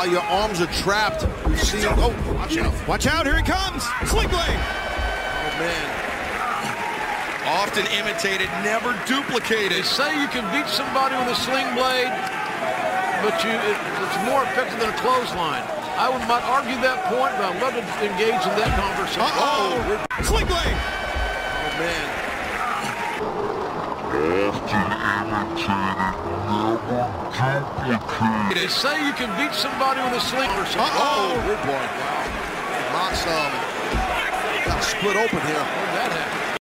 while your arms are trapped. You see, oh, watch out. Watch out, here he comes. Sling blade. Oh, man. Often imitated, never duplicated. They say you can beat somebody with a sling blade, but you it, it's more effective than a clothesline. I would might argue that point, but I'd love to engage in that conversation. Uh-oh. Sling blade. Oh, man. They say you can beat somebody with a or. Uh-oh. Good boy. Wow. Mox um, got split open here. Where'd that happen?